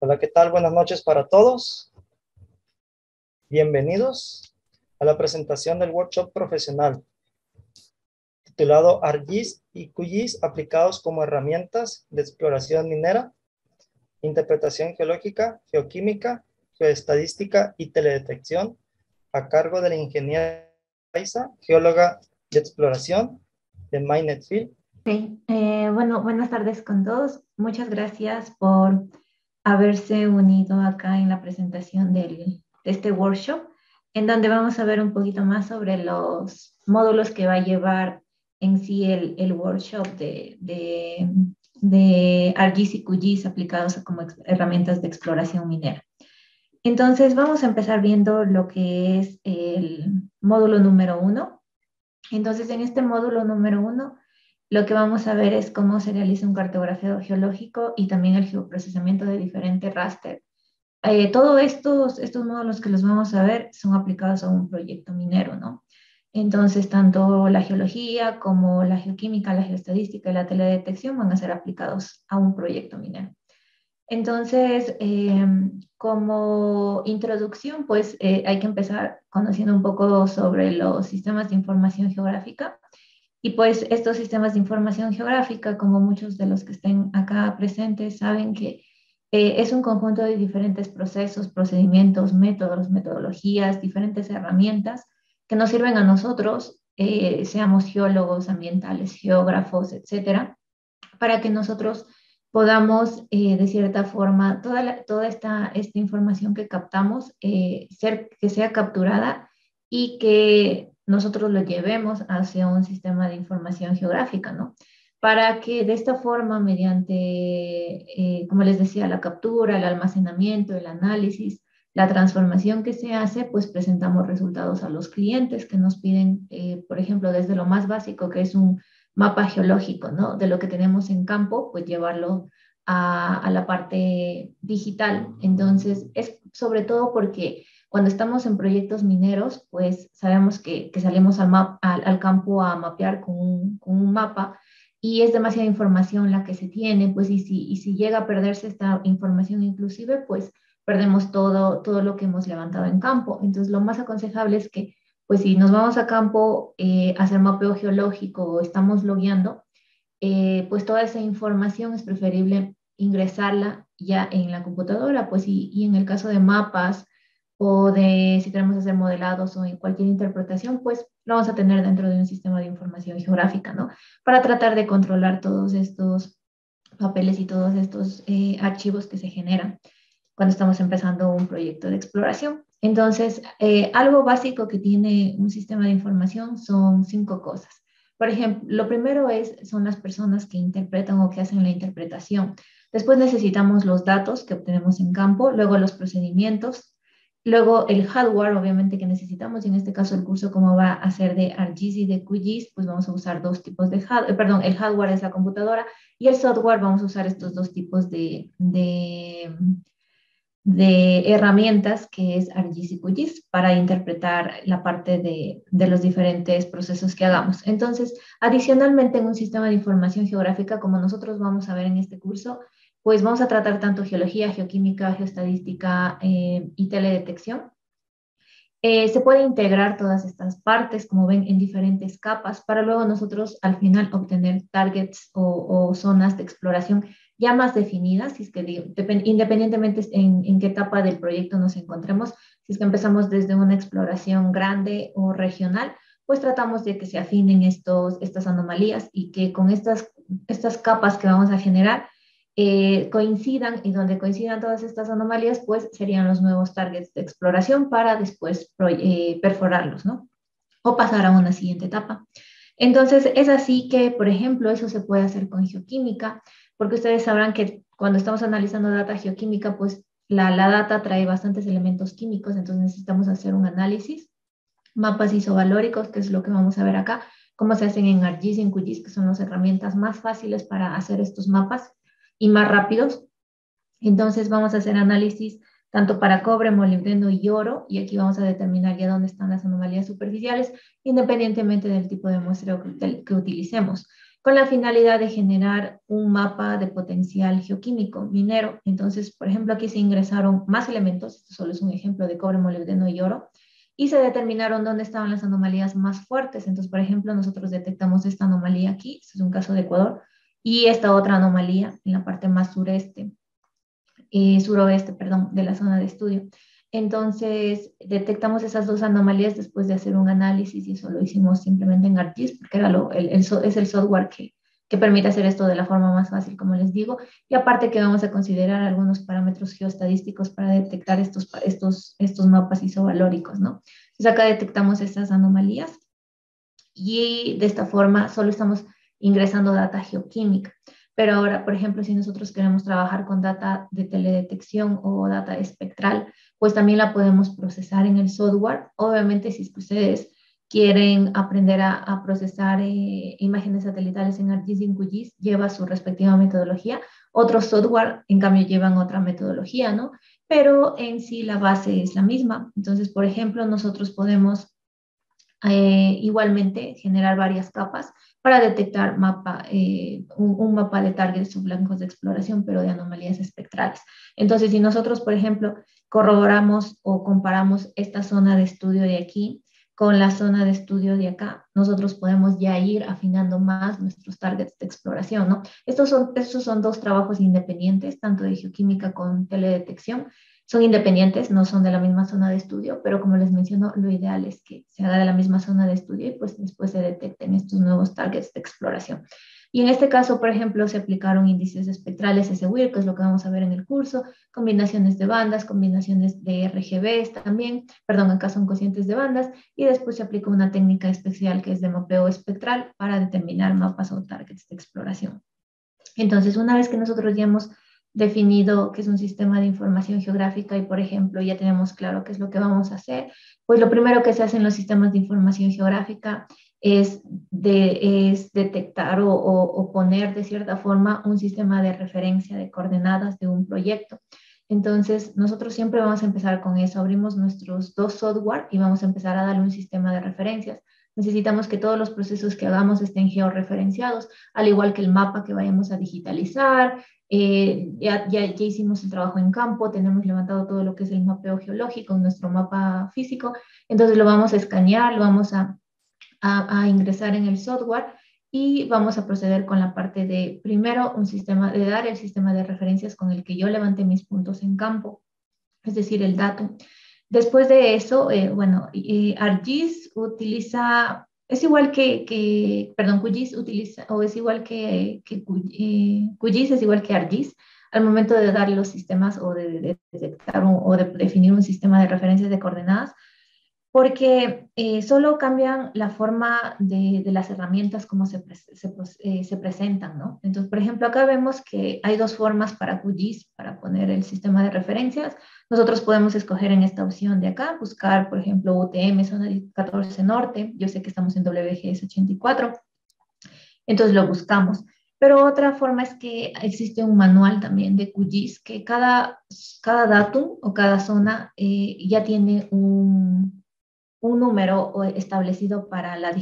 Hola, ¿qué tal? Buenas noches para todos. Bienvenidos a la presentación del workshop profesional titulado ARGIS y QGIS aplicados como herramientas de exploración minera, interpretación geológica, geoquímica, geoestadística y teledetección a cargo de la ingeniera Isa, geóloga de exploración de Field. Sí, eh, bueno, buenas tardes con todos. Muchas gracias por haberse unido acá en la presentación de este workshop, en donde vamos a ver un poquito más sobre los módulos que va a llevar en sí el, workshop de, de, ArcGIS y QGIS aplicados como herramientas de exploración minera. Entonces, vamos a empezar viendo lo que es el módulo número uno. Entonces, en este módulo número uno, lo que vamos a ver es cómo se realiza un cartografía geológico y también el geoprocesamiento de diferentes raster. Eh, todos estos, estos módulos que los vamos a ver son aplicados a un proyecto minero, ¿no? Entonces, tanto la geología como la geoquímica, la geoestadística y la teledetección van a ser aplicados a un proyecto minero. Entonces, eh, como introducción, pues eh, hay que empezar conociendo un poco sobre los sistemas de información geográfica y pues estos sistemas de información geográfica, como muchos de los que estén acá presentes, saben que eh, es un conjunto de diferentes procesos, procedimientos, métodos, metodologías, diferentes herramientas que nos sirven a nosotros, eh, seamos geólogos, ambientales, geógrafos, etcétera, para que nosotros podamos, eh, de cierta forma, toda, toda esta, esta información que captamos, ser, que sea capturada y que nosotros lo llevemos hacia un sistema de información geográfica, ¿no? Para que de esta forma, mediante, eh, como les decía, la captura, el almacenamiento, el análisis, la transformación que se hace, pues presentamos resultados a los clientes que nos piden, eh, por ejemplo, desde lo más básico, que es un mapa geológico, ¿no? De lo que tenemos en campo, pues llevarlo a, a la parte digital. Entonces, es sobre todo porque cuando estamos en proyectos mineros, pues sabemos que, salimos al, al, campo a mapear con un, mapa y es demasiada información la que se tiene, pues y si, y si llega a perderse esta información inclusive, pues perdemos todo, todo lo que hemos levantado en campo. Entonces, lo más aconsejable es que, pues si nos vamos a campo eh, a hacer mapeo geológico o estamos logueando, eh, pues toda esa información es preferible ingresarla ya en la computadora, pues y, y en el caso de mapas, o de si queremos hacer modelados o en cualquier interpretación, pues lo vamos a tener dentro de un sistema de información geográfica, ¿no? Para tratar de controlar todos estos papeles y todos estos eh, archivos que se generan cuando estamos empezando un proyecto de exploración. Entonces, eh, algo básico que tiene un sistema de información son cinco cosas. Por ejemplo, lo primero es, son las personas que interpretan o que hacen la interpretación. Después necesitamos los datos que obtenemos en campo, luego los procedimientos, Luego el hardware, obviamente, que necesitamos, y en este caso el curso como va a ser de ArcGIS y de QGIS, pues vamos a usar dos tipos de hardware, perdón, el hardware es la computadora y el software vamos a usar estos dos tipos de, herramientas que es ArcGIS y QGIS para interpretar la parte de los diferentes procesos que hagamos. Entonces, adicionalmente en un sistema de información geográfica, como nosotros vamos a ver en este curso, pues vamos a tratar tanto geología, geoquímica, geostadística eh, y teledetección. Eh, se puede integrar todas estas partes, como ven, en diferentes capas para luego nosotros al final obtener targets o, zonas de exploración ya más definidas, si es que independientemente en, en, qué etapa del proyecto nos encontremos, si es que empezamos desde una exploración grande o regional, pues tratamos de que se afinen estos, estas anomalías y que con estas, estas capas que vamos a generar, eh, coincidan y donde coincidan todas estas anomalías, pues serían los nuevos targets de exploración para después eh, perforarlos, ¿no? O pasar a una siguiente etapa. Entonces, es así que, por ejemplo, eso se puede hacer con geoquímica, porque ustedes sabrán que cuando estamos analizando data geoquímica, pues la, la data trae bastantes elementos químicos, entonces necesitamos hacer un análisis, mapas isovalóricos, que es lo que vamos a ver acá, cómo se hacen en ArcGIS y en QGIS, que son las herramientas más fáciles para hacer estos mapas y más rápidos. Entonces vamos a hacer análisis tanto para cobre, molibdeno y oro, y aquí vamos a determinar ya dónde están las anomalías superficiales, independientemente del tipo de muestreo que, utilicemos. con la finalidad de generar un mapa de potencial geoquímico minero. Entonces, por ejemplo, aquí se ingresaron más elementos, esto solo es un ejemplo de cobre, molibdeno y oro, y se determinaron dónde estaban las anomalías más fuertes. Entonces, por ejemplo, nosotros detectamos esta anomalía aquí, este es un caso de Ecuador, y esta otra anomalía en la parte más sureste, eh, suroeste, perdón, de la zona de estudio. Entonces, detectamos esas dos anomalías después de hacer un análisis y eso lo hicimos simplemente en ArcGIS porque era lo, el, es el software que, que permite hacer esto de la forma más fácil, como les digo. Y aparte que vamos a considerar algunos parámetros geoestadísticos para detectar estos, estos, estos mapas isovalóricos, ¿no? Entonces acá detectamos estas anomalías y de esta forma solo estamos ingresando data geoquímica. Pero ahora, por ejemplo, si nosotros queremos trabajar con data de teledetección o data espectral, pues también la podemos procesar en el software. Obviamente, si ustedes quieren aprender a, procesar eh, imágenes satelitales en ArcGIS y en QGIS, lleva su respectiva metodología. Otros software, en cambio, llevan otra metodología, ¿no? Pero en sí la base es la misma. Entonces, por ejemplo, nosotros podemos eh, igualmente generar varias capas para detectar mapa, eh, un, un, mapa de targets o blancos de exploración, pero de anomalías espectrales. Entonces, si nosotros, por ejemplo, corroboramos o comparamos esta zona de estudio de aquí con la zona de estudio de acá, nosotros podemos ya ir afinando más nuestros targets de exploración, ¿no? Estos son, estos son dos trabajos independientes, tanto de geoquímica con teledetección, son independientes, no son de la misma zona de estudio, pero como les menciono, lo ideal es que se haga de la misma zona de estudio y pues después se detecten estos nuevos targets de exploración. Y en este caso, por ejemplo, se aplicaron índices espectrales SWIR, que es lo que vamos a ver en el curso, combinaciones de bandas, combinaciones de RGBs también, perdón, acá son cocientes de bandas, y después se aplica una técnica especial que es de mapeo espectral para determinar mapas o targets de exploración. Entonces, una vez que nosotros ya hemos definido qué es un sistema de información geográfica y, por ejemplo, ya tenemos claro qué es lo que vamos a hacer, pues lo primero que se hace en los sistemas de información geográfica es, de, es detectar o, o, poner de cierta forma un sistema de referencia de coordenadas de un proyecto. Entonces, nosotros siempre vamos a empezar con eso. Abrimos nuestros dos software y vamos a empezar a darle un sistema de referencias. Necesitamos que todos los procesos que hagamos estén georreferenciados, al igual que el mapa que vayamos a digitalizar. Eh, ya, ya, ya, hicimos el trabajo en campo, tenemos levantado todo lo que es el mapeo geológico, nuestro mapa físico. Entonces, lo vamos a escanear, lo vamos a a, ingresar en el software y vamos a proceder con la parte de, primero, un sistema, de dar el sistema de referencias con el que yo levante mis puntos en campo, es decir, el dato. Después de eso, eh, bueno, ArcGIS utiliza, es igual que, perdón, QGIS utiliza, o es igual que, que eh, QGIS es igual que ArcGIS, al momento de dar los sistemas o de, detectar o de definir un sistema de referencias de coordenadas, porque eh, solo cambian la forma de, las herramientas como se, eh, se, presentan, ¿no? Entonces, por ejemplo, acá vemos que hay dos formas para QGIS, para poner el sistema de referencias. Nosotros podemos escoger en esta opción de acá, buscar, por ejemplo, UTM, zona 14 norte. Yo sé que estamos en WGS 84. Entonces lo buscamos. Pero otra forma es que existe un manual también de QGIS, que cada, cada datum o cada zona eh, ya tiene un, un número establecido para, la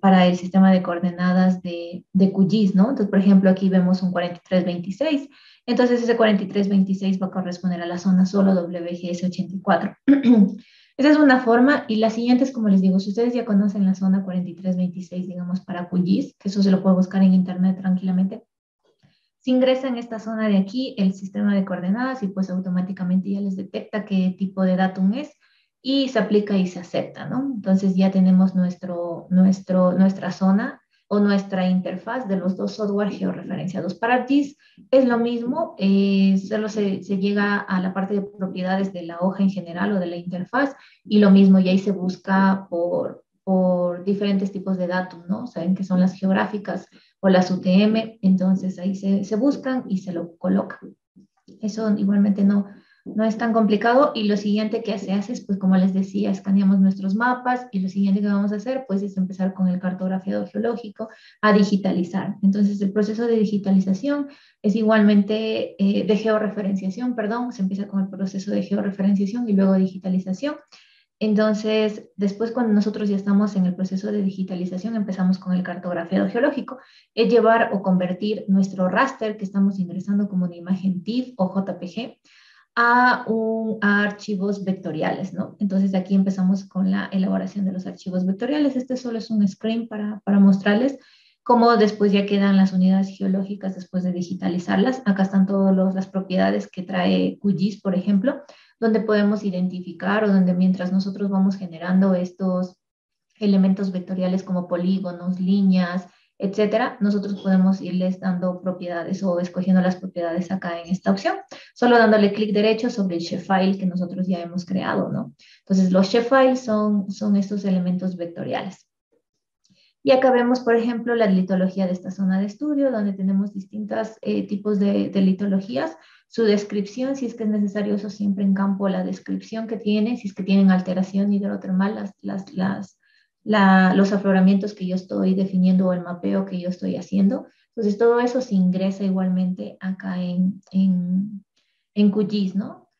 para el sistema de coordenadas de, de QGIS, ¿no? Entonces, por ejemplo, aquí vemos un 4326, entonces ese 4326 va a corresponder a la zona solo WGS 84. Esa es una forma y la siguiente es, como les digo, si ustedes ya conocen la zona 4326, digamos, para QGIS, que eso se lo puede buscar en internet tranquilamente, si ingresa en esta zona de aquí el sistema de coordenadas y pues automáticamente ya les detecta qué tipo de datum es y se aplica y se acepta, ¿no? Entonces ya tenemos nuestro, nuestro, nuestra zona o nuestra interfaz de los dos software georreferenciados. Para ArcGIS es lo mismo, eh, solo se, se, llega a la parte de propiedades de la hoja en general o de la interfaz y lo mismo, y ahí se busca por, por diferentes tipos de datos, ¿no? Saben que son las geográficas o las UTM, entonces ahí se, se buscan y se lo colocan. Eso igualmente no, no es tan complicado y lo siguiente que se hace es, pues como les decía, escaneamos nuestros mapas y lo siguiente que vamos a hacer, pues es empezar con el cartografiado geológico a digitalizar. Entonces, el proceso de digitalización es igualmente eh, de georreferenciación, perdón, se empieza con el proceso de georreferenciación y luego digitalización. Entonces, después cuando nosotros ya estamos en el proceso de digitalización, empezamos con el cartografiado geológico, es llevar o convertir nuestro raster que estamos ingresando como una imagen TIFF o JPG a, un, archivos vectoriales, ¿no? Entonces aquí empezamos con la elaboración de los archivos vectoriales. Este solo es un screen para, para mostrarles cómo después ya quedan las unidades geológicas después de digitalizarlas. Acá están todas las propiedades que trae QGIS, por ejemplo, donde podemos identificar o donde mientras nosotros vamos generando estos elementos vectoriales como polígonos, líneas, etcétera, nosotros podemos irles dando propiedades o escogiendo las propiedades acá en esta opción, solo dándole clic derecho sobre el shapefile que nosotros ya hemos creado, ¿no? Entonces, los shapefiles son, son estos elementos vectoriales. Y acá vemos, por ejemplo, la litología de esta zona de estudio, donde tenemos distintos eh, tipos de, de litologías, su descripción, si es que es necesario eso siempre en campo, la descripción que tiene, si es que tienen alteración hidrotermal, las, las, las los afloramientos que yo estoy definiendo o el mapeo que yo estoy haciendo. Entonces, todo eso se ingresa igualmente acá en, en, en QGIS, ¿no?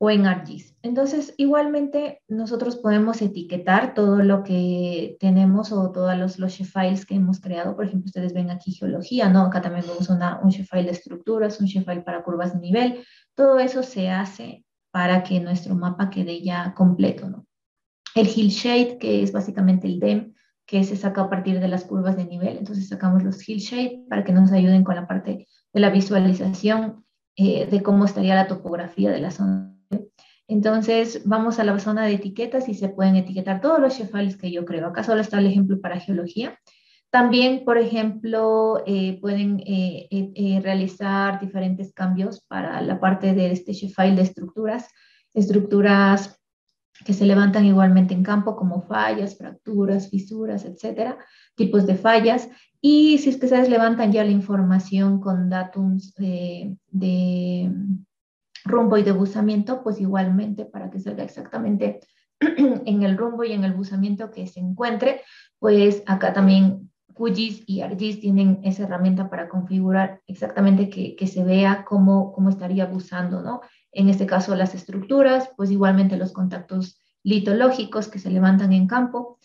O en ArcGIS. Entonces, igualmente, nosotros podemos etiquetar todo lo que tenemos o todos los, los files que hemos creado. Por ejemplo, ustedes ven aquí geología, ¿no? Acá también vemos una, un shapefile de estructuras, un shapefile para curvas de nivel. Todo eso se hace para que nuestro mapa quede ya completo, ¿no? El Hillshade, que es básicamente el DEM, que se saca a partir de las curvas de nivel. Entonces sacamos los Hillshade para que nos ayuden con la parte de la visualización eh, de cómo estaría la topografía de la zona. Entonces vamos a la zona de etiquetas y se pueden etiquetar todos los files que yo creo. Acá solo está el ejemplo para geología. También, por ejemplo, eh, pueden eh, realizar diferentes cambios para la parte de este file de estructuras, estructuras que se levantan igualmente en campo como fallas, fracturas, fisuras, etcétera, tipos de fallas. Y si es que se levantan ya la información con datums de, de rumbo y de buzamiento, pues igualmente para que salga exactamente en el rumbo y en el buzamiento que se encuentre, pues acá también QGIS y ArcGIS tienen esa herramienta para configurar exactamente que, que se vea cómo, cómo estaría buzando, ¿no? En este caso las estructuras, pues igualmente los contactos litológicos que se levantan en campo.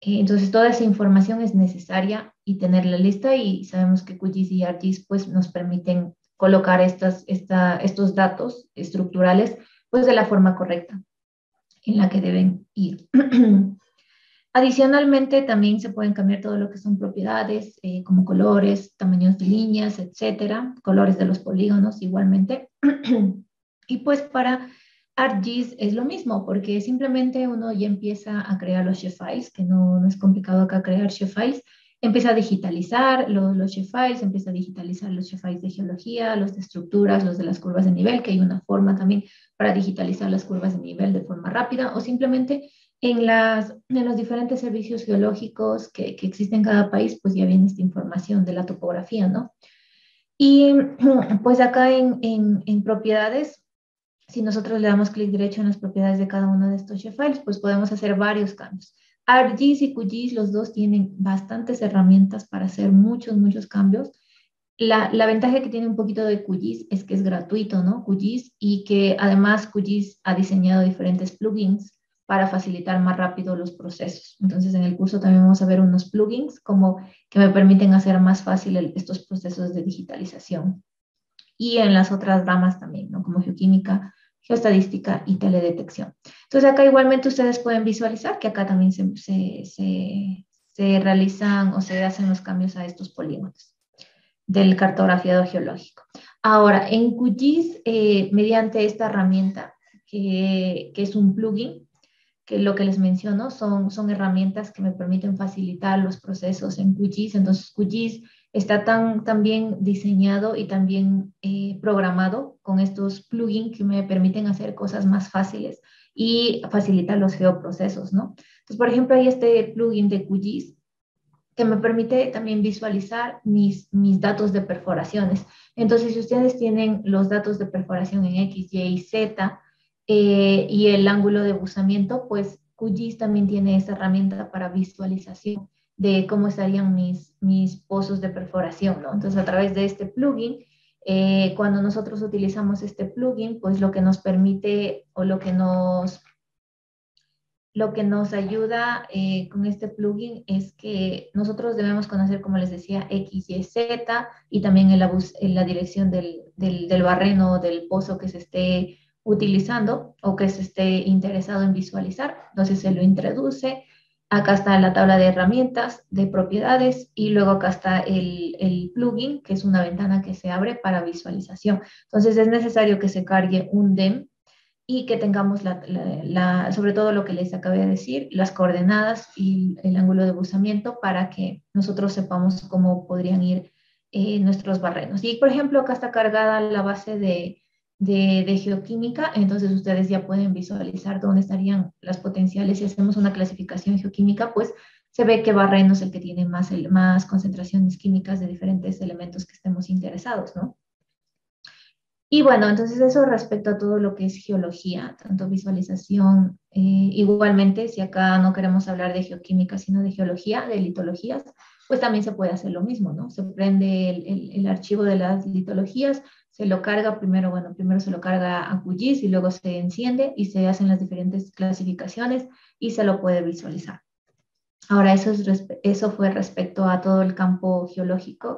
Eh, entonces, toda esa información es necesaria y tenerla lista y sabemos que QGIS y ArcGIS pues, nos permiten colocar estas, esta, estos datos estructurales pues, de la forma correcta en la que deben ir. Adicionalmente, también se pueden cambiar todo lo que son propiedades, eh, como colores, tamaños de líneas, etcétera, colores de los polígonos igualmente. Y pues para ArcGIS es lo mismo, porque simplemente uno ya empieza a crear los files, que no, no, es complicado acá crear files, empieza a digitalizar los, los files, empieza a digitalizar los files de geología, los de estructuras, los de las curvas de nivel, que hay una forma también para digitalizar las curvas de nivel de forma rápida, o simplemente en, las, en los diferentes servicios geológicos que, que existen en cada país, pues ya viene esta información de la topografía, ¿no? Y pues acá en, en, en propiedades si nosotros le damos clic derecho en las propiedades de cada uno de estos files, pues podemos hacer varios cambios. ArcGIS y QGIS, los dos tienen bastantes herramientas para hacer muchos, muchos cambios. La, la, ventaja que tiene un poquito de QGIS es que es gratuito, ¿no? QGIS y que además QGIS ha diseñado diferentes plugins para facilitar más rápido los procesos. Entonces, en el curso también vamos a ver unos plugins como que me permiten hacer más fácil estos procesos de digitalización. Y en las otras ramas también, ¿no? Como geoquímica, geostadística y teledetección. Entonces acá igualmente ustedes pueden visualizar que acá también se, se, se, realizan o se hacen los cambios a estos polígonos del cartografiado geológico. Ahora, en QGIS, eh, mediante esta herramienta, que, que, es un plugin, que lo que les menciono son, son herramientas que me permiten facilitar los procesos en QGIS. Entonces, QGIS está tan, tan bien diseñado y también eh, programado con estos plugins que me permiten hacer cosas más fáciles y facilitar los geoprocesos, ¿no? Entonces, por ejemplo, hay este plugin de QGIS que me permite también visualizar mis, mis datos de perforaciones. Entonces, si ustedes tienen los datos de perforación en X, Y y Z eh, y el ángulo de buzamiento, pues QGIS también tiene esa herramienta para visualización de cómo estarían mis, mis pozos de perforación, ¿no? Entonces, a través de este plugin, eh, cuando nosotros utilizamos este plugin, pues lo que nos permite o lo que nos lo que nos ayuda eh, con este plugin es que nosotros debemos conocer, como les decía, X, Y, Z y también en la dirección del, del, del barreno o del pozo que se esté utilizando o que se esté interesado en visualizar. Entonces se lo introduce. Acá está la tabla de herramientas, de propiedades y luego acá está el, el, plugin, que es una ventana que se abre para visualización. Entonces es necesario que se cargue un DEM y que tengamos la, sobre todo lo que les acabé de decir, las coordenadas y el ángulo de buzamiento para que nosotros sepamos cómo podrían ir eh, nuestros barrenos. Y por ejemplo, acá está cargada la base de, de, geoquímica, entonces ustedes ya pueden visualizar dónde estarían las potenciales. Si hacemos una clasificación geoquímica, pues se ve que barreno es el que tiene más, más concentraciones químicas de diferentes elementos que estemos interesados, ¿no? Y bueno, entonces eso respecto a todo lo que es geología, tanto visualización, eh, igualmente, si acá no queremos hablar de geoquímica, sino de geología, de litologías, pues también se puede hacer lo mismo, ¿no? Se prende el, el, archivo de las litologías, se lo carga primero, bueno, primero se lo carga a QGIS y luego se enciende y se hacen las diferentes clasificaciones y se lo puede visualizar. Ahora, eso, es, eso fue respecto a todo el campo geológico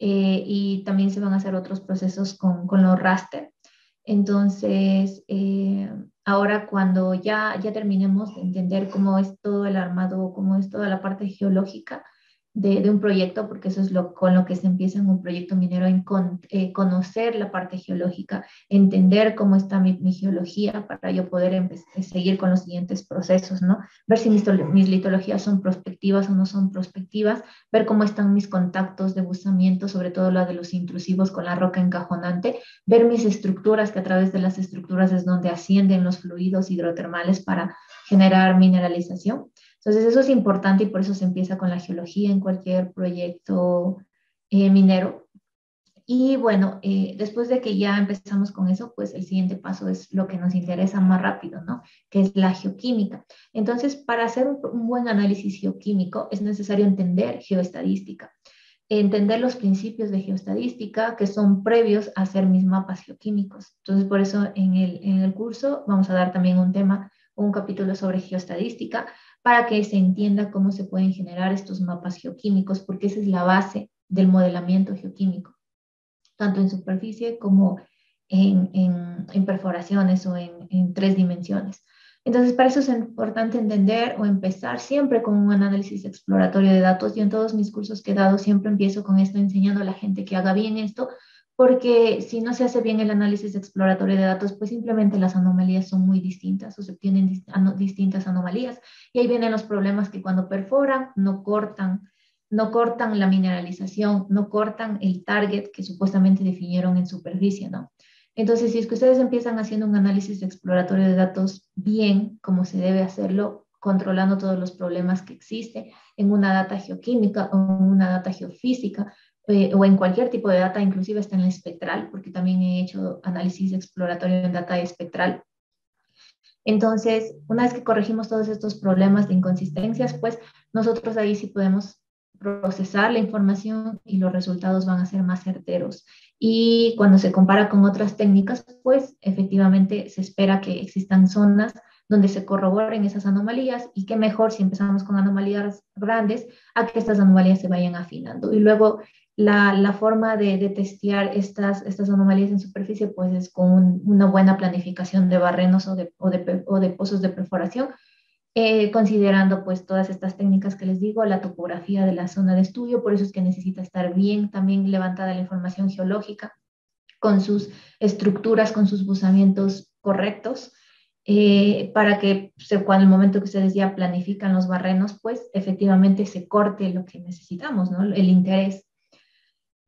eh, y también se van a hacer otros procesos con, con los raster. Entonces, eh, ahora cuando ya, ya terminemos de entender cómo es todo el armado, cómo es toda la parte geológica, de, un proyecto, porque eso es lo, con lo que se empieza en un proyecto minero, en eh, conocer la parte geológica, entender cómo está mi, geología para yo poder eh, seguir con los siguientes procesos, ¿no? Ver si mis, litologías son prospectivas o no son prospectivas, ver cómo están mis contactos de buzamiento, sobre todo la de los intrusivos con la roca encajonante, ver mis estructuras, que a través de las estructuras es donde ascienden los fluidos hidrotermales para generar mineralización entonces eso es importante y por eso se empieza con la geología en cualquier proyecto eh, minero. Y bueno, eh, después de que ya empezamos con eso, pues el siguiente paso es lo que nos interesa más rápido, ¿no? Que es la geoquímica. Entonces, para hacer un, un buen análisis geoquímico es necesario entender geoestadística entender los principios de geoestadística que son previos a hacer mis mapas geoquímicos. Entonces, por eso en el, en el curso vamos a dar también un tema, un capítulo sobre geoestadística, para que se entienda cómo se pueden generar estos mapas geoquímicos, porque esa es la base del modelamiento geoquímico, tanto en superficie como en, perforaciones o en, en, tres dimensiones. Entonces, para eso es importante entender o empezar siempre con un análisis exploratorio de datos. y en todos mis cursos que he dado siempre empiezo con esto, enseñando a la gente que haga bien esto, porque si no se hace bien el análisis exploratorio de datos, pues simplemente las anomalías son muy distintas o se obtienen distintas anomalías. Y ahí vienen los problemas que cuando perforan, no cortan, no cortan la mineralización, no cortan el target que supuestamente definieron en superficie, ¿no? Entonces, si es que ustedes empiezan haciendo un análisis exploratorio de datos bien, como se debe hacerlo, controlando todos los problemas que existen en una data geoquímica o en una data geofísica, eh, o en cualquier tipo de data, inclusive está en la espectral, porque también he hecho análisis exploratorio en data espectral. Entonces, una vez que corregimos todos estos problemas de inconsistencias, pues nosotros ahí sí podemos procesar la información y los resultados van a ser más certeros. Y cuando se compara con otras técnicas, pues efectivamente se espera que existan zonas donde se corroboren esas anomalías y qué mejor si empezamos con anomalías grandes a que estas anomalías se vayan afinando. Y luego la, forma de, de, testear estas, estas anomalías en superficie pues es con una buena planificación de barrenos o de, o de, o de pozos de perforación, eh, considerando pues todas estas técnicas que les digo, la topografía de la zona de estudio, por eso es que necesita estar bien también levantada la información geológica con sus estructuras, con sus buzamientos correctos, eh, para que se, cuando el momento que ustedes ya planifican los barrenos, pues efectivamente se corte lo que necesitamos, ¿no? El interés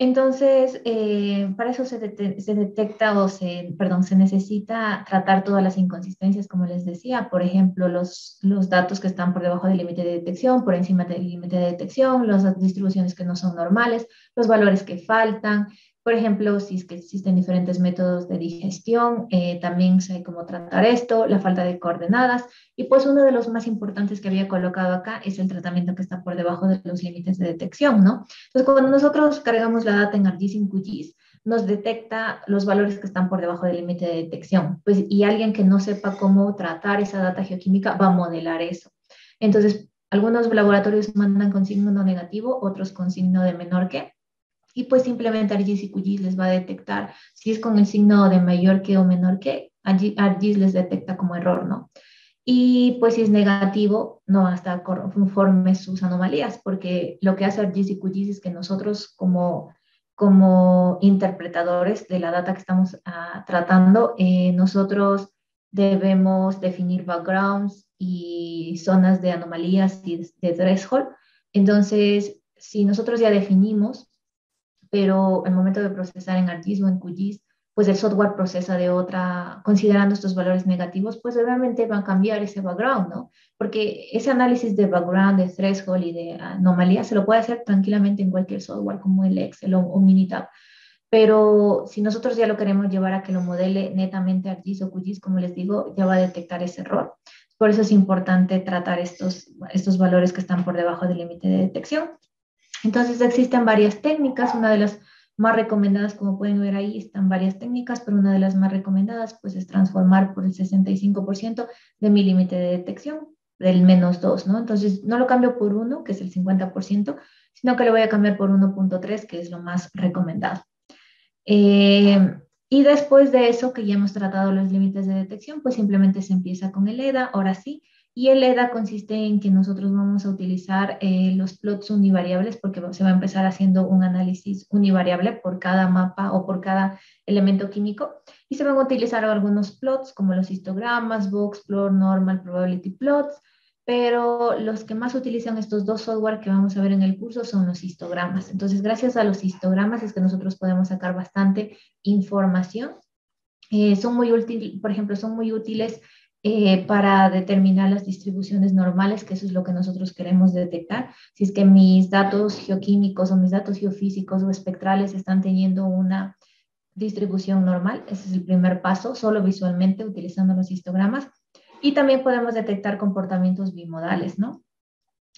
entonces, eh, para eso se, detecta o se, perdón, se necesita tratar todas las inconsistencias, como les decía, por ejemplo, los, los datos que están por debajo del límite de detección, por encima del límite de detección, las distribuciones que no son normales, los valores que faltan, por ejemplo, si es que existen diferentes métodos de digestión, eh, también sé cómo tratar esto, la falta de coordenadas. Y pues uno de los más importantes que había colocado acá es el tratamiento que está por debajo de los límites de detección, ¿no? Entonces, cuando nosotros cargamos la data en ArcGIS y QGIS, nos detecta los valores que están por debajo del límite de detección. Pues, y alguien que no sepa cómo tratar esa data geoquímica va a modelar eso. Entonces, algunos laboratorios mandan con signo no negativo, otros con signo de menor que, y pues simplemente QGIS les va a detectar si es con el signo de mayor que o menor que, ARGIS les detecta como error, ¿no? Y pues si es negativo, no va a estar conforme sus anomalías, porque lo que hace ARGIS y QGIS es que nosotros como, como interpretadores de la data que estamos ah, tratando, eh, nosotros debemos definir backgrounds y zonas de anomalías y de threshold. Entonces, si nosotros ya definimos, pero el momento de procesar en ArcGIS o en QGIS, pues el software procesa de otra, considerando estos valores negativos, pues obviamente va a cambiar ese background, ¿no? Porque ese análisis de background, de threshold y de anomalía se lo puede hacer tranquilamente en cualquier software como el Excel o, o Minitab. Pero si nosotros ya lo queremos llevar a que lo modele netamente ArcGIS o QGIS, como les digo, ya va a detectar ese error. Por eso es importante tratar estos, estos valores que están por debajo del límite de detección. Entonces existen varias técnicas, una de las más recomendadas, como pueden ver ahí, están varias técnicas, pero una de las más recomendadas pues es transformar por el 65% de mi límite de detección, del menos 2, ¿no? Entonces no lo cambio por 1, que es el 50%, sino que lo voy a cambiar por 1.3, que es lo más recomendado. Eh, y después de eso, que ya hemos tratado los límites de detección, pues simplemente se empieza con el EDA, ahora sí. Y el EDA consiste en que nosotros vamos a utilizar eh, los plots univariables porque se va a empezar haciendo un análisis univariable por cada mapa o por cada elemento químico. Y se van a utilizar algunos plots como los histogramas, box plot, normal probability plots, pero los que más utilizan estos dos software que vamos a ver en el curso son los histogramas. Entonces, gracias a los histogramas es que nosotros podemos sacar bastante información. Eh, son muy útiles, por ejemplo, son muy útiles eh, para determinar las distribuciones normales, que eso es lo que nosotros queremos detectar. Si es que mis datos geoquímicos o mis datos geofísicos o espectrales están teniendo una distribución normal, ese es el primer paso, solo visualmente utilizando los histogramas. Y también podemos detectar comportamientos bimodales, ¿no?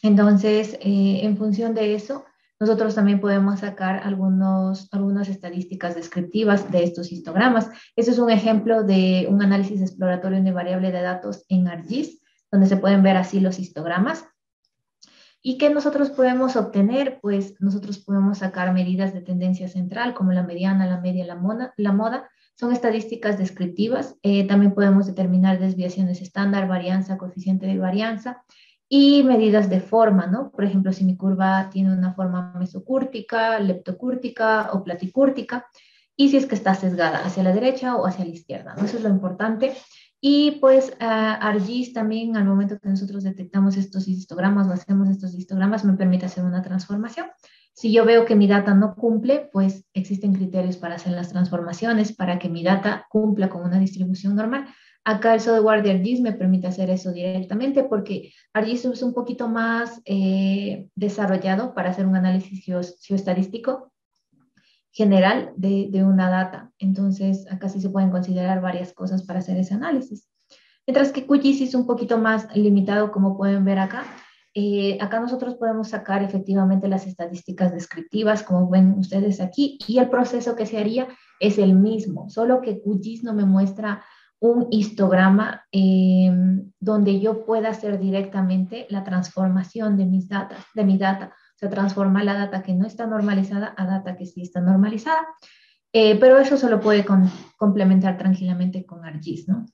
Entonces, eh, en función de eso, nosotros también podemos sacar algunos, algunas estadísticas descriptivas de estos histogramas. Este es un ejemplo de un análisis exploratorio de variable de datos en ArcGIS, donde se pueden ver así los histogramas. ¿Y qué nosotros podemos obtener? Pues nosotros podemos sacar medidas de tendencia central, como la mediana, la media, la moda, son estadísticas descriptivas. Eh, también podemos determinar desviaciones estándar, varianza, coeficiente de varianza y medidas de forma, ¿no? Por ejemplo, si mi curva tiene una forma mesocúrtica, leptocúrtica o platicúrtica, y si es que está sesgada hacia la derecha o hacia la izquierda. Eso es lo importante. Y pues uh, ArcGIS también, al momento que nosotros detectamos estos histogramas o hacemos estos histogramas, me permite hacer una transformación. Si yo veo que mi data no cumple, pues existen criterios para hacer las transformaciones para que mi data cumpla con una distribución normal. Acá el software de ArcGIS me permite hacer eso directamente porque ArcGIS es un poquito más eh, desarrollado para hacer un análisis geoestadístico general de, de, una data. Entonces, acá sí se pueden considerar varias cosas para hacer ese análisis. Mientras que QGIS es un poquito más limitado, como pueden ver acá, eh, acá nosotros podemos sacar efectivamente las estadísticas descriptivas, como ven ustedes aquí, y el proceso que se haría es el mismo, solo que QGIS no me muestra un histograma em, donde yo pueda hacer directamente la transformación de mis datos, de mi data. O sea, transformar la data que no está normalizada a data que sí está normalizada. Eh, pero eso se lo puede complementar tranquilamente con ArcGIS, ¿no?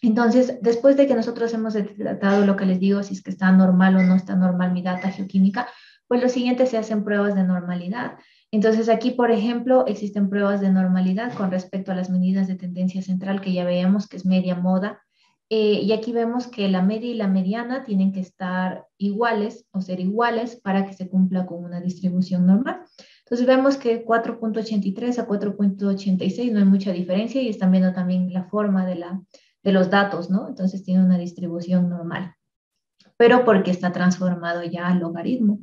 Entonces, después de que nosotros hemos tratado lo que les digo, si es que está normal o no está normal mi data geoquímica, pues lo siguiente se hacen pruebas de normalidad. Entonces, aquí, por ejemplo, existen pruebas de normalidad con respecto a las medidas de tendencia central que ya veíamos que es media moda. Eh, y aquí vemos que la media y la mediana tienen que estar iguales o ser iguales para que se cumpla con una distribución normal. Entonces vemos que 4.83 a 4.86 no hay mucha diferencia y están viendo también la forma de la, de los datos, ¿no? Entonces tiene una distribución normal, pero porque está transformado ya al logaritmo.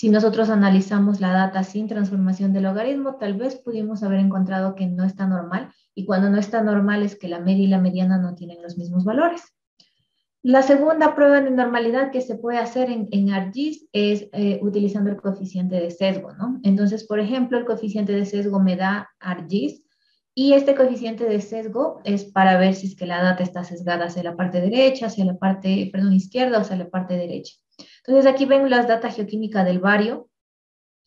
Si nosotros analizamos la data sin transformación de logaritmo, tal vez pudimos haber encontrado que no está normal y cuando no está normal es que la media y la mediana no tienen los mismos valores. La segunda prueba de normalidad que se puede hacer en, en ARGIS es eh, utilizando el coeficiente de sesgo, ¿no? Entonces, por ejemplo, el coeficiente de sesgo me da ARGIS y este coeficiente de sesgo es para ver si es que la data está sesgada hacia la parte derecha, hacia la parte, perdón, izquierda o hacia la parte derecha. Entonces, aquí ven las data geoquímica del bario,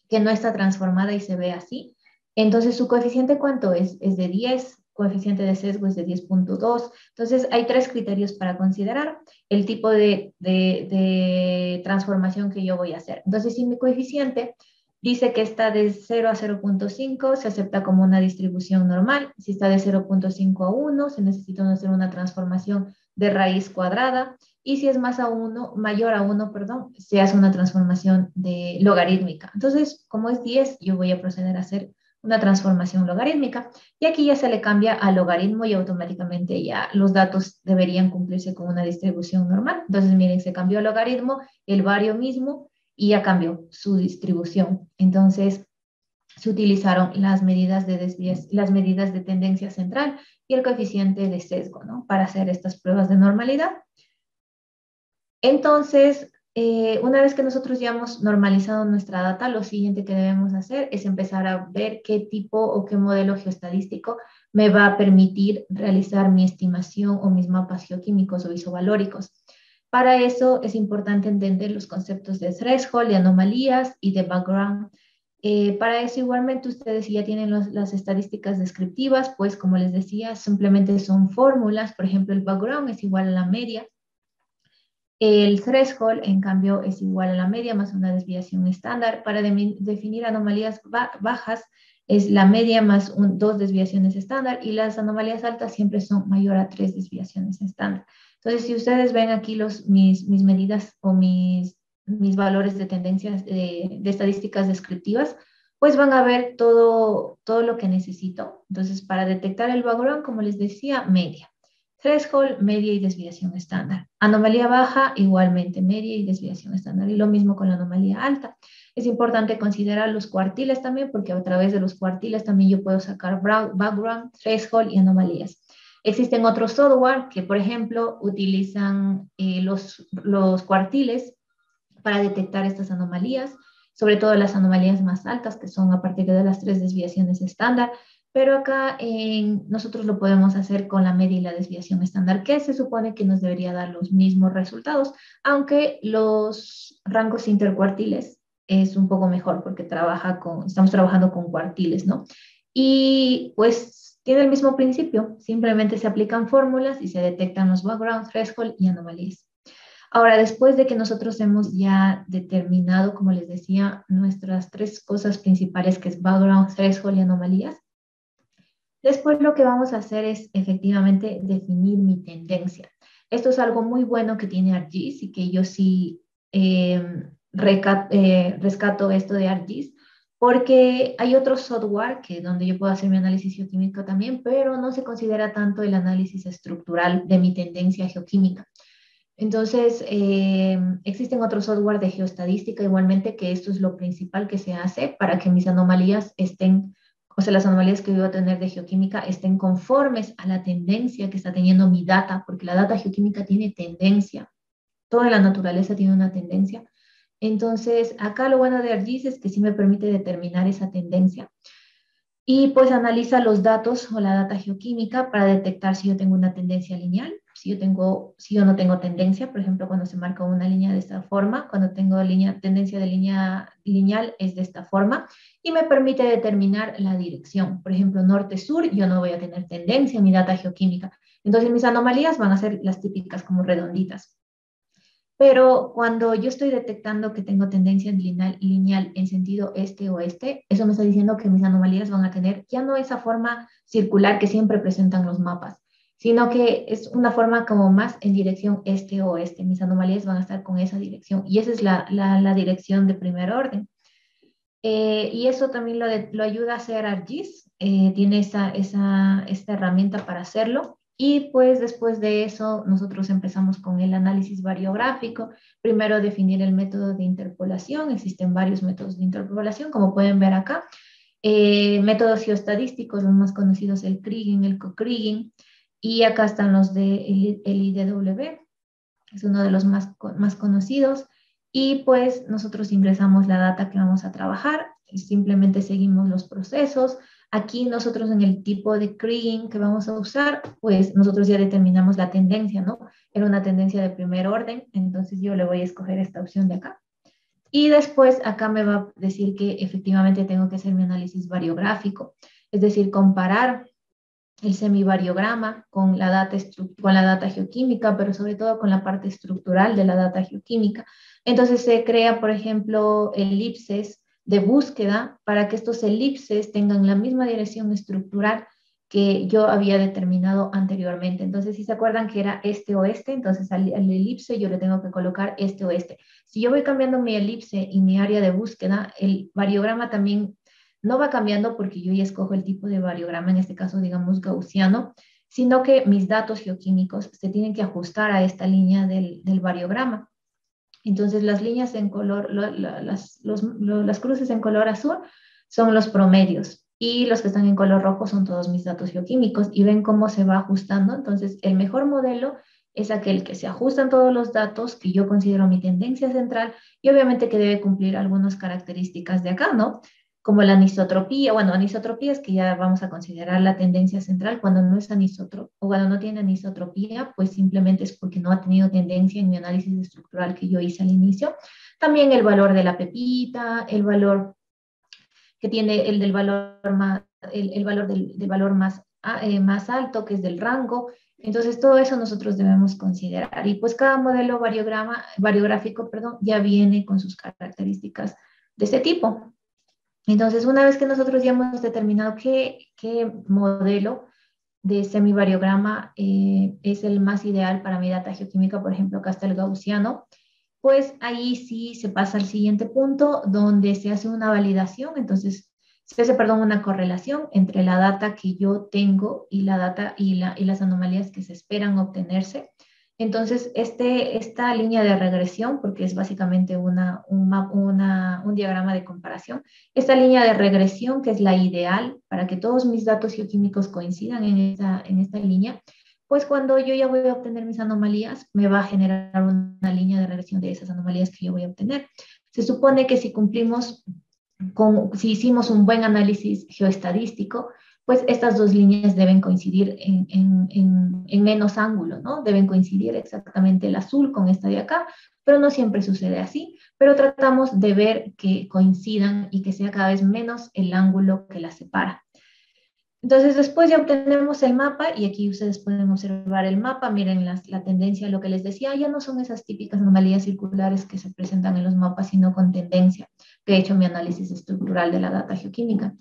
que no está transformada y se ve así. Entonces, ¿su coeficiente cuánto es? Es de 10, coeficiente de sesgo es de 10.2. Entonces, hay tres criterios para considerar el tipo de, de, transformación que yo voy a hacer. Entonces, si mi coeficiente dice que está de 0 a 0.5, se acepta como una distribución normal. Si está de 0.5 a 1, se necesita hacer una transformación de raíz cuadrada. Y si es más a 1, mayor a 1, perdón, se hace una transformación de logarítmica. Entonces, como es 10, yo voy a proceder a hacer una transformación logarítmica. Y aquí ya se le cambia al logaritmo y automáticamente ya los datos deberían cumplirse con una distribución normal. Entonces, miren, se cambió el logaritmo, el vario mismo, y ya cambió su distribución. Entonces, se utilizaron las medidas de, las medidas de tendencia central y el coeficiente de sesgo, ¿no? Para hacer estas pruebas de normalidad. Entonces, eh, una vez que nosotros ya hemos normalizado nuestra data, lo siguiente que debemos hacer es empezar a ver qué tipo o qué modelo geoestadístico me va a permitir realizar mi estimación o mis mapas geoquímicos o isovalóricos. Para eso es importante entender los conceptos de threshold, de anomalías y de background. Eh, para eso igualmente ustedes ya tienen las estadísticas descriptivas, pues como les decía, simplemente son fórmulas. Por ejemplo, el background es igual a la media el threshold, en cambio, es igual a la media más una desviación estándar. Para definir anomalías bajas, es la media más dos desviaciones estándar y las anomalías altas siempre son mayor a tres desviaciones estándar. Entonces, si ustedes ven aquí mis, mis medidas o mis, mis valores de tendencias de, de, estadísticas descriptivas, pues van a ver todo, todo lo que necesito. Entonces, para detectar el background, como les decía, media. Threshold, media y desviación estándar. Anomalía baja, igualmente media y desviación estándar. Y lo mismo con la anomalía alta. Es importante considerar los cuartiles también, porque a través de los cuartiles también yo puedo sacar background, threshold y anomalías. Existen otros software que, por ejemplo, utilizan eh, los, los cuartiles para detectar estas anomalías, sobre todo las anomalías más altas, que son a partir de las tres desviaciones estándar pero acá nosotros lo podemos hacer con la media y la desviación estándar, que se supone que nos debería dar los mismos resultados, aunque los rangos intercuartiles es un poco mejor porque trabaja con, estamos trabajando con cuartiles, ¿no? Y pues tiene el mismo principio, simplemente se aplican fórmulas y se detectan los background, threshold y anomalías. Ahora, después de que nosotros hemos ya determinado, como les decía, nuestras tres cosas principales, que es background, threshold y anomalías, Después lo que vamos a hacer es efectivamente definir mi tendencia. Esto es algo muy bueno que tiene ArcGIS y que yo sí em, eh, rescato esto de ArcGIS porque hay otro software que donde yo puedo hacer mi análisis geoquímico también, pero no se considera tanto el análisis estructural de mi tendencia geoquímica. Entonces, em, existen otros software de geoestadística igualmente que esto es lo principal que se hace para que mis anomalías estén o sea, las anomalías que voy a tener de geoquímica estén conformes a la tendencia que está teniendo mi data, porque la data geoquímica tiene tendencia. Toda la naturaleza tiene una tendencia. Entonces, acá lo bueno de ArcGIS es que sí me permite determinar esa tendencia. Y pues analiza los datos o la data geoquímica para detectar si yo tengo una tendencia lineal si yo, tengo, si yo no tengo tendencia, por ejemplo, cuando se marca una línea de esta forma, cuando tengo línea, tendencia de línea lineal es de esta forma, y me permite determinar la dirección. Por ejemplo, norte-sur, yo no voy a tener tendencia en mi data geoquímica. Entonces, mis anomalías van a ser las típicas como redonditas. Pero cuando yo estoy detectando que tengo tendencia lineal, lineal en sentido este-oeste, eso me está diciendo que mis anomalías van a tener ya no esa forma circular que siempre presentan los mapas, sino que es una forma como más en dirección este-oeste. Mis anomalías van a estar con esa dirección y esa es la, la, dirección de primer orden. Eh, y eso también lo, lo, ayuda a hacer ArcGIS, eh, tiene esa, esa, esta herramienta para hacerlo. Y pues después de eso nosotros empezamos con el análisis variográfico. Primero definir el método de interpolación. Existen varios métodos de interpolación, como pueden ver acá. Eh, métodos geoestadísticos, los más conocidos, el Kriging, el co-Kriging. Y acá están los de el, IDW. es uno de los más, más conocidos. Y pues nosotros ingresamos la data que vamos a trabajar, simplemente seguimos los procesos. Aquí nosotros en el tipo de kriging que vamos a usar, pues nosotros ya determinamos la tendencia, ¿no? Era una tendencia de primer orden, entonces yo le voy a escoger esta opción de acá. Y después acá me va a decir que efectivamente tengo que hacer mi análisis variográfico, es decir, comparar el semivariograma con la data, con la data geoquímica, pero sobre todo con la parte estructural de la data geoquímica. Entonces se crea, por ejemplo, elipses de búsqueda para que estos elipses tengan la misma dirección estructural que yo había determinado anteriormente. Entonces, si se acuerdan que era este-oeste, entonces al, elipse yo le tengo que colocar este-oeste. Si yo voy cambiando mi elipse y mi área de búsqueda, el variograma también no va cambiando porque yo ya escojo el tipo de variograma, en este caso, digamos, gaussiano, sino que mis datos geoquímicos se tienen que ajustar a esta línea del, variograma. Entonces, las líneas en color, las, las cruces en color azul son los promedios y los que están en color rojo son todos mis datos geoquímicos y ven cómo se va ajustando. Entonces, el mejor modelo es aquel que se ajustan todos los datos que yo considero mi tendencia central y obviamente que debe cumplir algunas características de acá, ¿no? Como la anisotropía, bueno, anisotropía es que ya vamos a considerar la tendencia central cuando no es anisotropía o cuando no tiene anisotropía, pues simplemente es porque no ha tenido tendencia en mi análisis estructural que yo hice al inicio. También el valor de la pepita, el valor que tiene el del valor más, el, valor del, valor más, eh, más alto, que es del rango. Entonces, todo eso nosotros debemos considerar. Y pues cada modelo variograma, variográfico perdón, ya viene con sus características de este tipo. Entonces, una vez que nosotros ya hemos determinado qué, modelo de semivariograma eh, es el más ideal para mi data geoquímica, por ejemplo, acá está el gaussiano, pues ahí sí se pasa al siguiente punto donde se hace una validación, entonces se hace, perdón, una correlación entre la data que yo tengo y la data y, la, y las anomalías que se esperan obtenerse. Entonces, este, esta línea de regresión, porque es básicamente una, un, una, un diagrama de comparación, esta línea de regresión, que es la ideal para que todos mis datos geoquímicos coincidan en esta, en esta línea, pues cuando yo ya voy a obtener mis anomalías, me va a generar una línea de regresión de esas anomalías que yo voy a obtener. Se supone que si cumplimos con, si hicimos un buen análisis geoestadístico, pues estas dos líneas deben coincidir en, en, en, menos ángulo, ¿no? Deben coincidir exactamente el azul con esta de acá, pero no siempre sucede así, pero tratamos de ver que coincidan y que sea cada vez menos el ángulo que las separa. Entonces después ya obtenemos el mapa y aquí ustedes pueden observar el mapa, miren la, la, tendencia, lo que les decía, ya no son esas típicas anomalías circulares que se presentan en los mapas, sino con tendencia, que he hecho mi análisis estructural de la data geoquímica.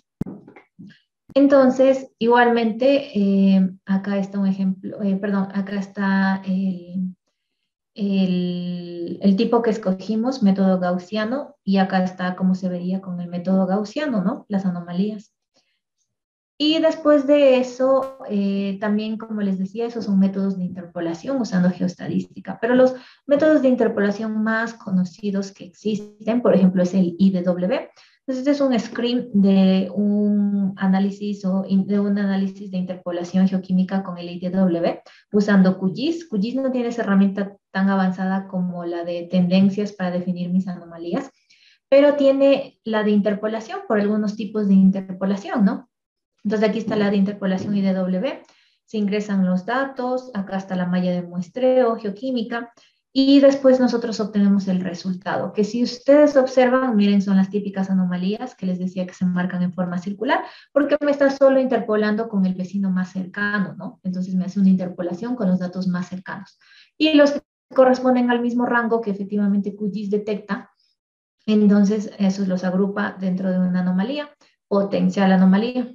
Entonces, igualmente, eh, acá está un ejemplo, eh, perdón, acá está el, tipo que escogimos, método gaussiano, y acá está cómo se vería con el método gaussiano, ¿no? Las anomalías. Y después de eso, eh, también, como les decía, esos son métodos de interpolación usando geoestadística. Pero los métodos de interpolación más conocidos que existen, por ejemplo, es el IDW. Entonces, este es un screen de un análisis o de un análisis de interpolación geoquímica con el IDW usando QGIS. QGIS no tiene esa herramienta tan avanzada como la de tendencias para definir mis anomalías, pero tiene la de interpolación por algunos tipos de interpolación, ¿no? Entonces aquí está la de interpolación IDW, se ingresan los datos, acá está la malla de muestreo, geoquímica, y después nosotros obtenemos el resultado, que si ustedes observan, miren, son las típicas anomalías que les decía que se marcan en forma circular, porque me está solo interpolando con el vecino más cercano, ¿no? Entonces me hace una interpolación con los datos más cercanos. Y los que corresponden al mismo rango que efectivamente QGIS detecta, entonces esos los agrupa dentro de una anomalía, potencial anomalía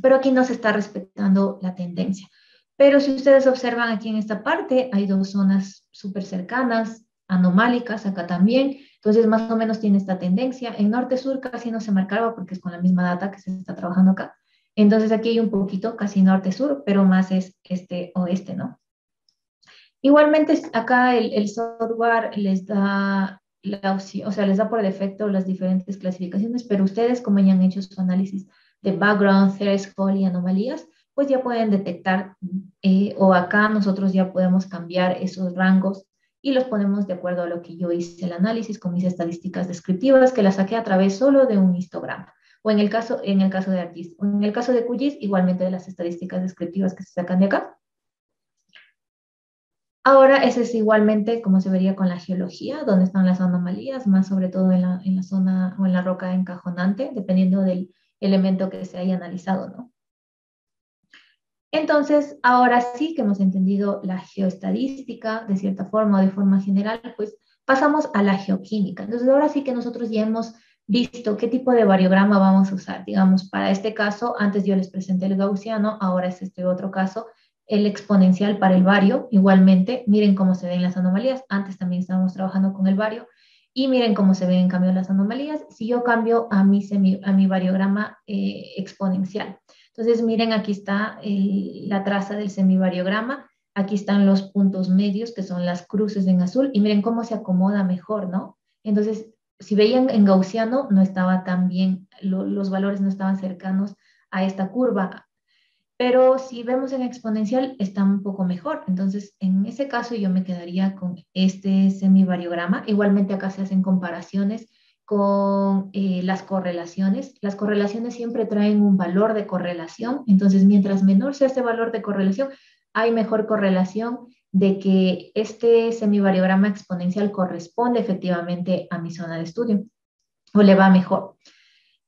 pero aquí no se está respetando la tendencia. Pero si ustedes observan aquí en esta parte, hay dos zonas súper cercanas, anomálicas, acá también. Entonces, más o menos tiene esta tendencia. En norte-sur casi no se marcaba porque es con la misma data que se está trabajando acá. Entonces, aquí hay un poquito, casi norte-sur, pero más es este-oeste, ¿no? Igualmente, acá el, el, software les da la opción, o sea, les da por defecto las diferentes clasificaciones, pero ustedes, como ya han hecho su análisis de background, threshold y anomalías, pues ya pueden detectar eh, o acá nosotros ya podemos cambiar esos rangos y los ponemos de acuerdo a lo que yo hice el análisis con mis estadísticas descriptivas que las saqué a través solo de un histograma. O en el caso, en el caso de ArcGIS, o en el caso de QGIS, igualmente de las estadísticas descriptivas que se sacan de acá. Ahora, ese es igualmente como se vería con la geología, donde están las anomalías, más sobre todo en la, en la zona o en la roca encajonante, dependiendo del elemento que se haya analizado, ¿no? Entonces, ahora sí que hemos entendido la geoestadística de cierta forma o de forma general, pues pasamos a la geoquímica. Entonces, ahora sí que nosotros ya hemos visto qué tipo de variograma vamos a usar. Digamos, para este caso, antes yo les presenté el gaussiano, ahora es este otro caso, el exponencial para el vario. Igualmente, miren cómo se ven las anomalías. Antes también estábamos trabajando con el vario. Y miren cómo se ven en cambio las anomalías si yo cambio a mi, a mi variograma eh, exponencial. Entonces, miren, aquí está la traza del semivariograma. Aquí están los puntos medios, que son las cruces en azul, y miren cómo se acomoda mejor, ¿no? Entonces, si veían en gaussiano, no estaba tan bien, los valores no estaban cercanos a esta curva, pero si vemos en exponencial, está un poco mejor. Entonces, en ese caso, yo me quedaría con este semivariograma. Igualmente, acá se hacen comparaciones con eh, las correlaciones. Las correlaciones siempre traen un valor de correlación, entonces mientras menor sea ese valor de correlación, hay mejor correlación de que este semivariograma exponencial corresponde efectivamente a mi zona de estudio o le va mejor.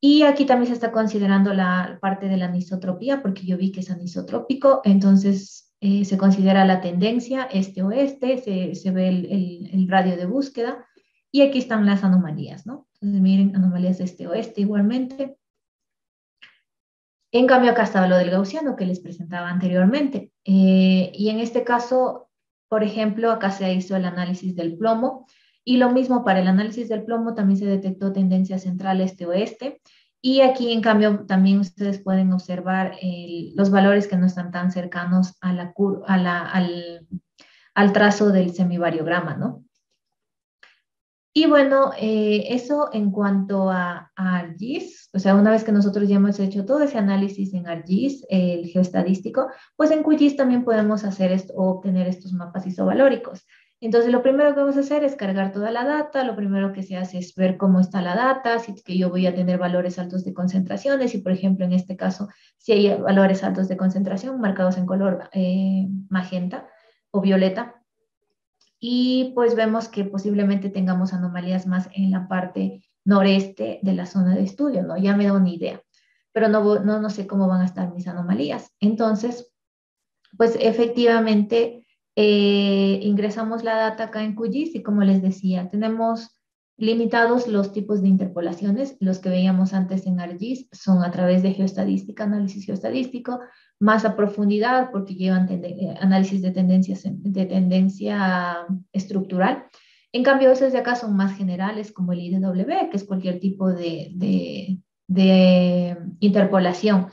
Y aquí también se está considerando la parte de la anisotropía, porque yo vi que es anisotrópico, entonces eh, se considera la tendencia este-oeste, se, se, ve el, el radio de búsqueda, y aquí están las anomalías, ¿no? Entonces, miren, anomalías de este-oeste igualmente. En cambio, acá estaba lo del gaussiano que les presentaba anteriormente. Eh, y en este caso, por ejemplo, acá se hizo el análisis del plomo. Y lo mismo para el análisis del plomo, también se detectó tendencia central este-oeste. Y aquí, en cambio, también ustedes pueden observar los valores que no están tan cercanos a la, a la, al, al trazo del semivariograma, ¿no? Y bueno, eh, eso en cuanto a, ArcGIS, o sea, una vez que nosotros ya hemos hecho todo ese análisis en ArcGIS, el geoestadístico, pues en QGIS también podemos hacer esto o obtener estos mapas isovalóricos. Entonces, lo primero que vamos a hacer es cargar toda la data, lo primero que se hace es ver cómo está la data, si que yo voy a tener valores altos de concentraciones, y por ejemplo, en este caso, si hay valores altos de concentración marcados en color eh, magenta o violeta, y pues vemos que posiblemente tengamos anomalías más en la parte noreste de la zona de estudio, ¿no? Ya me da una idea, pero no, no, no sé cómo van a estar mis anomalías. Entonces, pues efectivamente eh, ingresamos la data acá en QGIS y como les decía, tenemos limitados los tipos de interpolaciones. Los que veíamos antes en ArcGIS son a través de geoestadística, análisis geoestadístico, más a profundidad porque llevan eh, análisis de, tendencias, de tendencia estructural. En cambio, esos de acá son más generales, como el IDW, que es cualquier tipo de interpolación.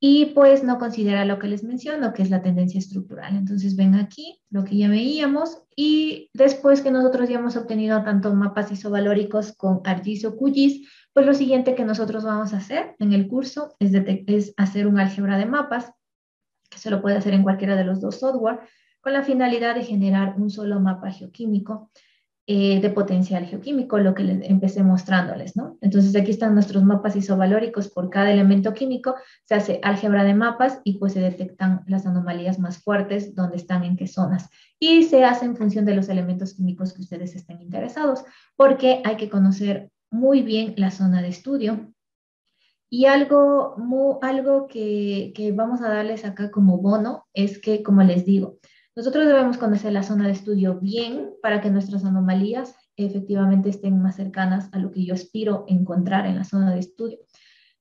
Y pues no considera lo que les menciono, que es la tendencia estructural. Entonces ven aquí lo que ya veíamos y después que nosotros ya hemos obtenido tanto mapas isovalóricos con ArcGIS o QGIS, pues lo siguiente que nosotros vamos a hacer en el curso es, es hacer un álgebra de mapas, que se lo puede hacer en cualquiera de los dos software, con la finalidad de generar un solo mapa geoquímico eh, de potencial geoquímico, lo que les empecé mostrándoles, ¿no? Entonces aquí están nuestros mapas isovalóricos por cada elemento químico, se hace álgebra de mapas y pues se detectan las anomalías más fuertes, dónde están, en qué zonas. Y se hace en función de los elementos químicos que ustedes estén interesados, porque hay que conocer muy bien la zona de estudio. Y algo, algo que, que vamos a darles acá como bono es que, como les digo, nosotros debemos conocer la zona de estudio bien para que nuestras anomalías efectivamente estén más cercanas a lo que yo aspiro encontrar en la zona de estudio.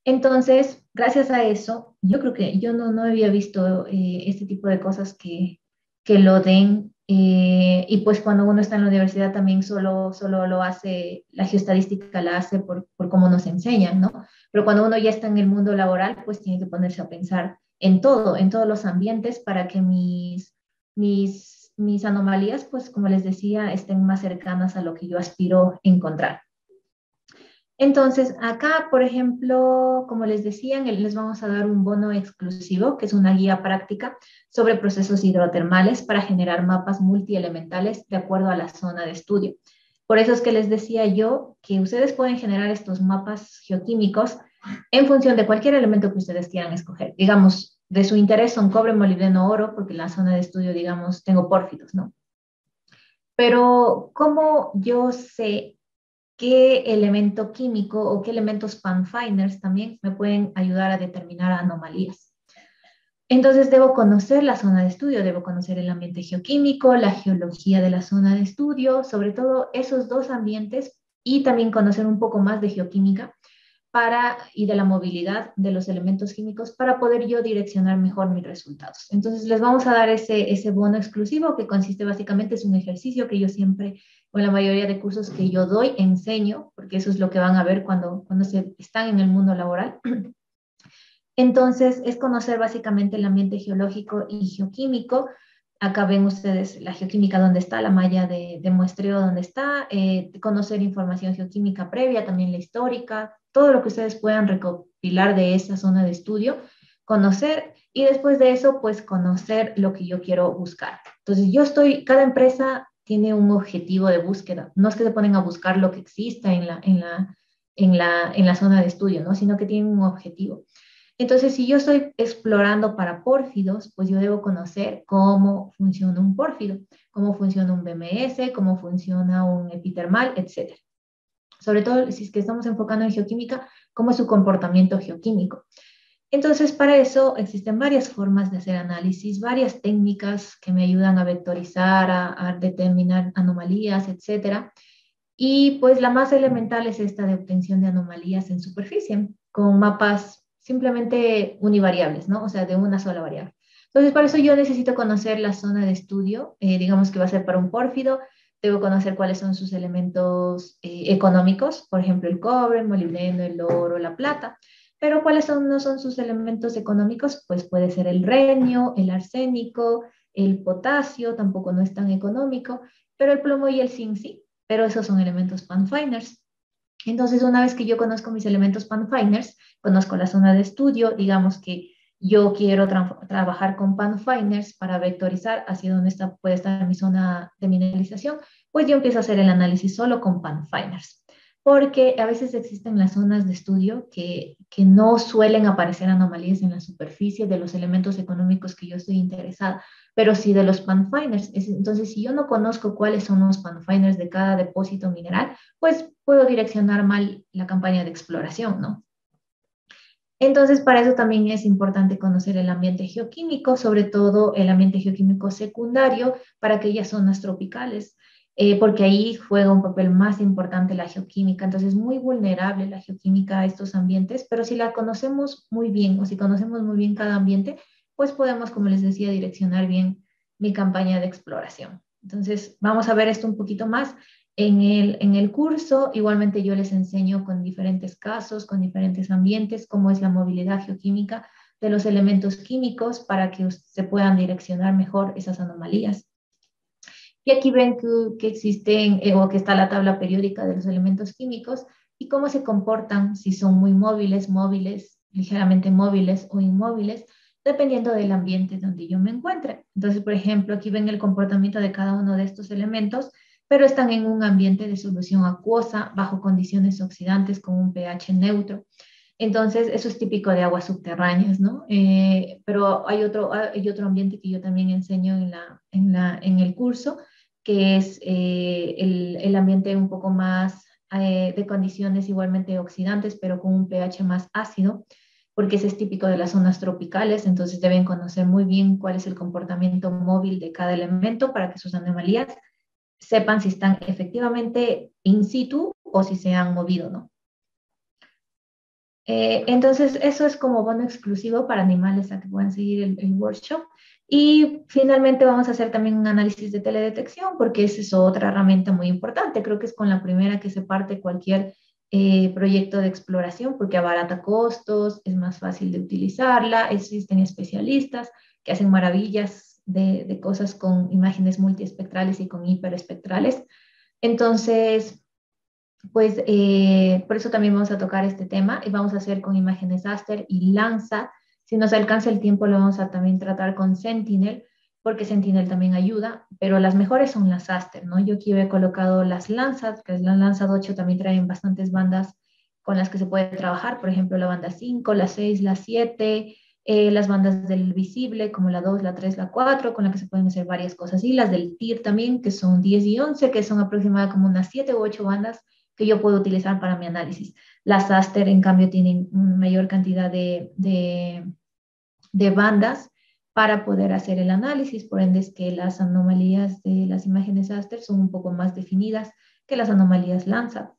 Entonces, gracias a eso, yo creo que yo no, no había visto eh, este tipo de cosas que, que lo den eh, y pues cuando uno está en la universidad también solo, solo lo hace, la geoestadística la hace por, por cómo nos enseñan, ¿no? Pero cuando uno ya está en el mundo laboral, pues tiene que ponerse a pensar en todo, en todos los ambientes para que mis, mis, mis anomalías, pues como les decía, estén más cercanas a lo que yo aspiro encontrar. Entonces, acá, por ejemplo, como les decían, les vamos a dar un bono exclusivo, que es una guía práctica sobre procesos hidrotermales para generar mapas multielementales de acuerdo a la zona de estudio. Por eso es que les decía yo que ustedes pueden generar estos mapas geoquímicos en función de cualquier elemento que ustedes quieran escoger. Digamos, de su interés son cobre, molibdeno, oro, porque en la zona de estudio, digamos, tengo pórfidos, ¿no? Pero, ¿cómo yo sé qué elemento químico o qué elementos panfiners también me pueden ayudar a determinar anomalías? Entonces, debo conocer la zona de estudio, debo conocer el ambiente geoquímico, la geología de la zona de estudio, sobre todo esos dos ambientes y también conocer un poco más de geoquímica para, y de la movilidad de los elementos químicos para poder yo direccionar mejor mis resultados. Entonces, les vamos a dar ese, ese bono exclusivo que consiste básicamente, es un ejercicio que yo siempre, o la mayoría de cursos que yo doy, enseño, porque eso es lo que van a ver cuando, cuando se están en el mundo laboral. Entonces, es conocer básicamente el ambiente geológico y geoquímico. Acá ven ustedes la geoquímica donde está, la malla de, de muestreo donde está, eh, conocer información geoquímica previa, también la histórica, todo lo que ustedes puedan recopilar de esa zona de estudio, conocer y después de eso, pues conocer lo que yo quiero buscar. Entonces, yo estoy, cada empresa tiene un objetivo de búsqueda. No es que se ponen a buscar lo que exista en la, en la, en la, en la zona de estudio, ¿no? sino que tienen un objetivo. Entonces, si yo estoy explorando para pórfidos, pues yo debo conocer cómo funciona un pórfido, cómo funciona un BMS, cómo funciona un epitermal, etc sobre todo si es que estamos enfocando en geoquímica, cómo es su comportamiento geoquímico. Entonces, para eso existen varias formas de hacer análisis, varias técnicas que me ayudan a vectorizar, a, determinar anomalías, etc. Y pues la más elemental es esta de obtención de anomalías en superficie, con mapas simplemente univariables, ¿no? O sea, de una sola variable. Entonces, para eso yo necesito conocer la zona de estudio, eh, digamos que va a ser para un pórfido, Debo conocer cuáles son sus elementos eh, económicos, por ejemplo, el cobre, el molibdeno, el oro, la plata. Pero cuáles son, no son sus elementos económicos, pues puede ser el renio, el arsénico, el potasio, tampoco no es tan económico, pero el plomo y el zinc sí, pero esos son elementos panfiners. Entonces, una vez que yo conozco mis elementos panfiners, conozco la zona de estudio, digamos que yo quiero trabajar con panfiners para vectorizar hacia dónde está, puede estar mi zona de mineralización, pues yo empiezo a hacer el análisis solo con panfiners, porque a veces existen las zonas de estudio que, que no suelen aparecer anomalías en la superficie de los elementos económicos que yo estoy interesada, pero sí de los panfiners. Entonces, si yo no conozco cuáles son los panfiners de cada depósito mineral, pues puedo direccionar mal la campaña de exploración, ¿no? Entonces, para eso también es importante conocer el ambiente geoquímico, sobre todo el ambiente geoquímico secundario para aquellas zonas tropicales, eh, porque ahí juega un papel más importante la geoquímica. Entonces, es muy vulnerable la geoquímica a estos ambientes, pero si la conocemos muy bien o si conocemos muy bien cada ambiente, pues podemos, como les decía, direccionar bien mi campaña de exploración. Entonces, vamos a ver esto un poquito más. En el, en el curso, igualmente yo les enseño con diferentes casos, con diferentes ambientes, cómo es la movilidad geoquímica de los elementos químicos para que se puedan direccionar mejor esas anomalías. Y aquí ven que, que existen, eh, o que está la tabla periódica de los elementos químicos y cómo se comportan, si son muy móviles, móviles, ligeramente móviles o inmóviles, dependiendo del ambiente donde yo me encuentre. Entonces, por ejemplo, aquí ven el comportamiento de cada uno de estos elementos pero están en un ambiente de solución acuosa bajo condiciones oxidantes con un pH neutro. Entonces, eso es típico de aguas subterráneas, ¿no? Eh, pero hay otro, hay otro ambiente que yo también enseño en, la, en, la, en el curso, que es eh, el, el, ambiente un poco más eh, de condiciones igualmente oxidantes, pero con un pH más ácido, porque ese es típico de las zonas tropicales, entonces deben conocer muy bien cuál es el comportamiento móvil de cada elemento para que sus anomalías sepan si están efectivamente in situ o si se han movido, ¿no? Eh, entonces, eso es como bono exclusivo para animales a que puedan seguir el, workshop. Y finalmente vamos a hacer también un análisis de teledetección, porque esa es otra herramienta muy importante. Creo que es con la primera que se parte cualquier eh, proyecto de exploración, porque abarata costos, es más fácil de utilizarla, existen especialistas que hacen maravillas de, cosas con imágenes multiespectrales y con hiperespectrales. Entonces, pues eh, por eso también vamos a tocar este tema y vamos a hacer con imágenes Aster y Lanza. Si nos alcanza el tiempo, lo vamos a también tratar con Sentinel, porque Sentinel también ayuda, pero las mejores son las Aster, ¿no? Yo aquí he colocado las Lanzas, que es la Lanza 8, también traen bastantes bandas con las que se puede trabajar, por ejemplo, la banda 5, la 6, la 7, eh, las bandas del visible, como la 2, la 3, la 4, con las que se pueden hacer varias cosas, y las del TIR también, que son 10 y 11, que son aproximadamente como unas 7 u 8 bandas que yo puedo utilizar para mi análisis. Las Aster, en cambio, tienen mayor cantidad de, de, de bandas para poder hacer el análisis, por ende es que las anomalías de las imágenes Aster son un poco más definidas que las anomalías Landsat.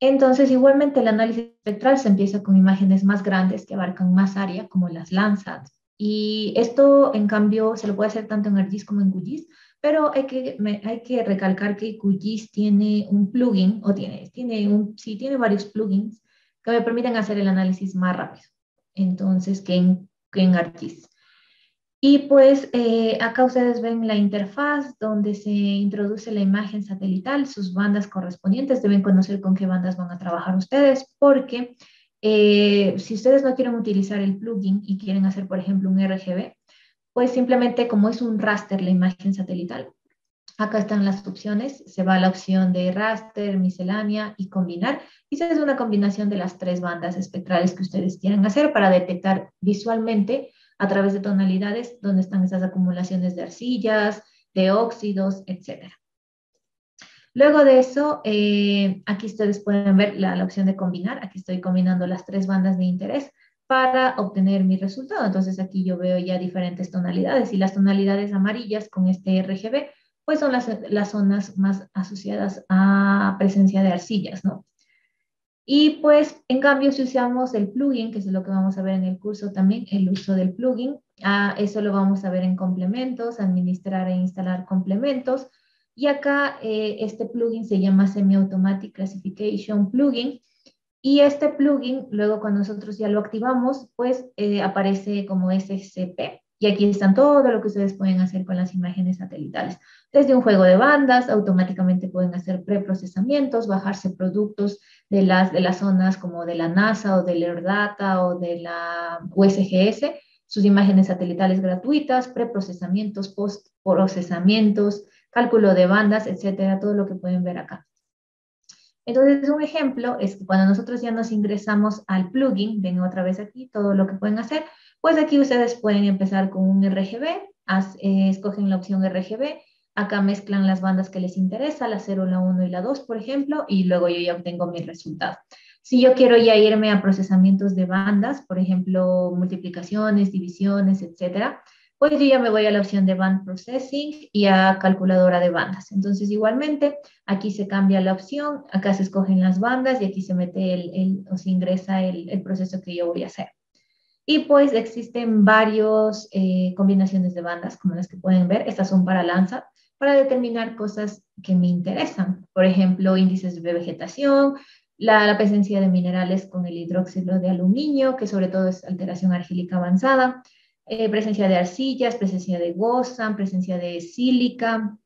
Entonces, igualmente el análisis espectral se empieza con imágenes más grandes que abarcan más área, como las Landsat. Y esto, en cambio, se lo puede hacer tanto en ArcGIS como en QGIS, pero hay que, hay que recalcar que QGIS tiene un plugin, o tiene, tiene un, sí, tiene varios plugins que me permiten hacer el análisis más rápido, entonces, que en, que en ArcGIS. Y pues eh, acá ustedes ven la interfaz donde se introduce la imagen satelital, sus bandas correspondientes. Deben conocer con qué bandas van a trabajar ustedes porque eh, si ustedes no quieren utilizar el plugin y quieren hacer, por ejemplo, un RGB, pues simplemente como es un raster la imagen satelital, acá están las opciones. Se va a la opción de raster, miscelánea y combinar. Y se hace una combinación de las tres bandas espectrales que ustedes quieran hacer para detectar visualmente a través de tonalidades donde están esas acumulaciones de arcillas, de óxidos, etc. Luego de eso, eh, aquí ustedes pueden ver la, opción de combinar. Aquí estoy combinando las tres bandas de interés para obtener mi resultado. Entonces aquí yo veo ya diferentes tonalidades y las tonalidades amarillas con este RGB pues son las, las zonas más asociadas a presencia de arcillas, ¿no? Y pues, en cambio, si usamos el plugin, que es lo que vamos a ver en el curso también, el uso del plugin, eso lo vamos a ver en complementos, administrar e instalar complementos. Y acá eh, este plugin se llama Semi-Automatic Classification Plugin. Y este plugin, luego cuando nosotros ya lo activamos, pues eh, aparece como SCP. Y aquí están todo lo que ustedes pueden hacer con las imágenes satelitales. Desde un juego de bandas, automáticamente pueden hacer preprocesamientos, bajarse productos de las, de las zonas como de la NASA o del AirData o de la USGS, sus imágenes satelitales gratuitas, preprocesamientos, postprocesamientos, cálculo de bandas, etcétera, todo lo que pueden ver acá. Entonces, un ejemplo es que cuando nosotros ya nos ingresamos al plugin, ven otra vez aquí todo lo que pueden hacer, pues aquí ustedes pueden empezar con un RGB, eh, escogen la opción RGB, acá mezclan las bandas que les interesa, la 0, la 1 y la 2, por ejemplo, y luego yo ya obtengo mi resultado. Si yo quiero ya irme a procesamientos de bandas, por ejemplo, multiplicaciones, divisiones, etcétera, pues yo ya me voy a la opción de Band Processing y a calculadora de bandas. Entonces, igualmente, aquí se cambia la opción, acá se escogen las bandas y aquí se mete el, o se ingresa el, el proceso que yo voy a hacer. Y pues existen varias eh, combinaciones de bandas, como las que pueden ver. Estas son para lanza, para determinar cosas que me interesan. Por ejemplo, índices de vegetación, la, presencia de minerales con el hidróxido de aluminio, que sobre todo es alteración argílica avanzada, eh, presencia de arcillas, presencia de gozan, presencia de sílica.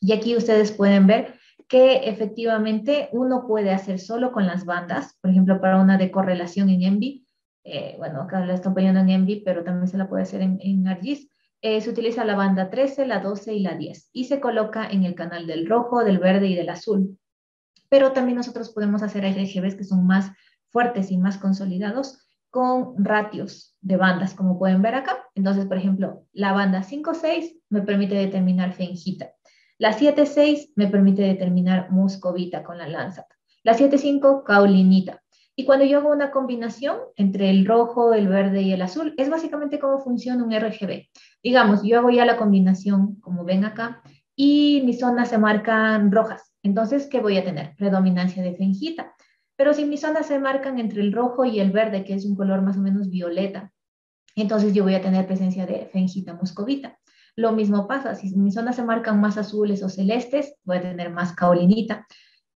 Y aquí ustedes pueden ver que efectivamente uno puede hacer solo con las bandas, por ejemplo, para una de correlación en ENVI, eh, bueno, acá la estoy poniendo en Envy, pero también se la puede hacer en, en ArcGIS, eh, se utiliza la banda 13, la 12 y la 10 y se coloca en el canal del rojo, del verde y del azul. Pero también nosotros podemos hacer RGBs que son más fuertes y más consolidados con ratios de bandas, como pueden ver acá. Entonces, por ejemplo, la banda 5-6 me permite determinar fengita. La 7-6 me permite determinar muscovita con la Landsat. La 7-5, caulinita. Y cuando yo hago una combinación entre el rojo, el verde y el azul, es básicamente cómo funciona un RGB. Digamos, yo hago ya la combinación, como ven acá, y mis zonas se marcan rojas. Entonces, ¿qué voy a tener? Predominancia de fengita. Pero si mis zonas se marcan entre el rojo y el verde, que es un color más o menos violeta, entonces yo voy a tener presencia de fengita moscovita. Lo mismo pasa, si mis zonas se marcan más azules o celestes, voy a tener más caolinita.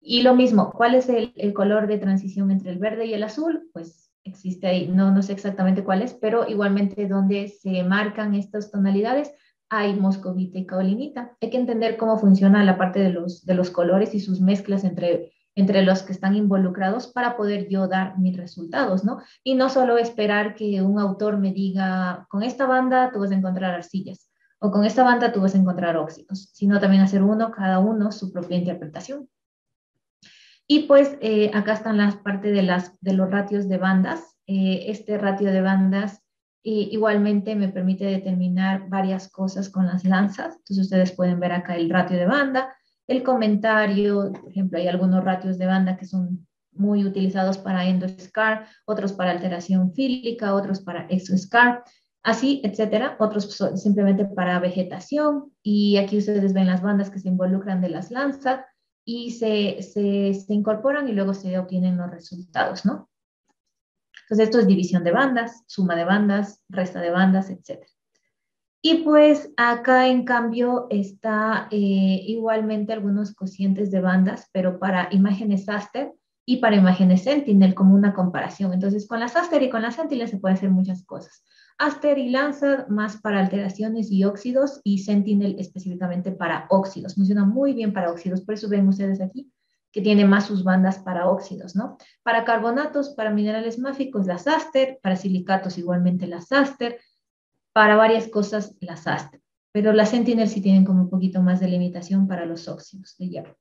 Y lo mismo, ¿cuál es el, color de transición entre el verde y el azul? Pues existe ahí, no, no sé exactamente cuál es, pero igualmente donde se marcan estas tonalidades hay moscovita y caolinita. Hay que entender cómo funciona la parte de los, de los colores y sus mezclas entre, entre los que están involucrados para poder yo dar mis resultados, ¿no? Y no solo esperar que un autor me diga, con esta banda tú vas a encontrar arcillas o con esta banda tú vas a encontrar óxidos, sino también hacer uno, cada uno, su propia interpretación. Y pues eh, acá están las partes de, las, de los ratios de bandas. Eh, este ratio de bandas eh, igualmente me permite determinar varias cosas con las lanzas. Entonces ustedes pueden ver acá el ratio de banda, el comentario, por ejemplo, hay algunos ratios de banda que son muy utilizados para endoscar, otros para alteración fílica, otros para exoscar, así, etcétera. Otros simplemente para vegetación. Y aquí ustedes ven las bandas que se involucran de las lanzas y se, se, se incorporan y luego se obtienen los resultados, ¿no? Entonces, esto es división de bandas, suma de bandas, resta de bandas, etcétera. Y pues acá en cambio está eh, igualmente algunos cocientes de bandas, pero para imágenes Aster y para imágenes Sentinel como una comparación. Entonces con las Aster y con las Sentinel se puede hacer muchas cosas. Aster y Lancer más para alteraciones y óxidos y Sentinel específicamente para óxidos. Funciona muy bien para óxidos, por eso ven ustedes aquí que tiene más sus bandas para óxidos, ¿no? Para carbonatos, para minerales máficos, las Aster, para silicatos igualmente las Aster, para varias cosas las AST, pero las Sentinel sí tienen como un poquito más de limitación para los óxidos de hierro.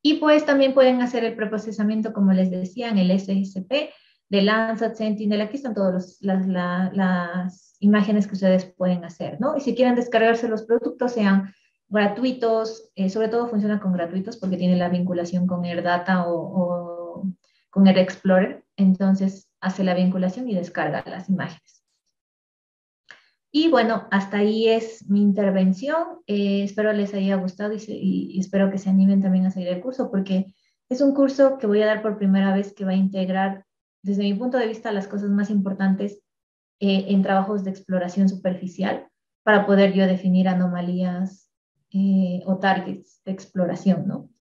Y pues también pueden hacer el preprocesamiento, como les decía, en el SSP de Landsat, Sentinel. Aquí están todas las imágenes que ustedes pueden hacer, ¿no? Y si quieren descargarse los productos, sean gratuitos, eh, sobre todo funciona con gratuitos porque tiene la vinculación con AirData o, o con Air Explorer. Entonces hace la vinculación y descarga las imágenes. Y bueno, hasta ahí es mi intervención. Eh, espero les haya gustado y, espero que se animen también a seguir el curso porque es un curso que voy a dar por primera vez que va a integrar, desde mi punto de vista, las cosas más importantes eh, en trabajos de exploración superficial para poder yo definir anomalías eh, o targets de exploración, ¿no?